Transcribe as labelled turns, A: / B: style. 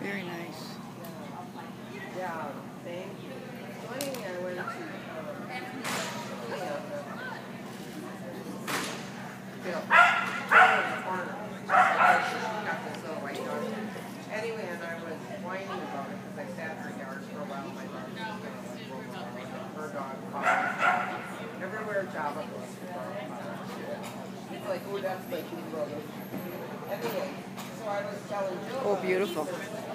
A: Very nice.
B: Bill. Anyway, and I was whining about it because I sat in her yard for a while. My dog was gonna like roll around. Her dog followed everywhere Java goes. It's like, oh, that's like. Anyway, so I was telling Jill.
A: Oh, beautiful.
B: Well, it's just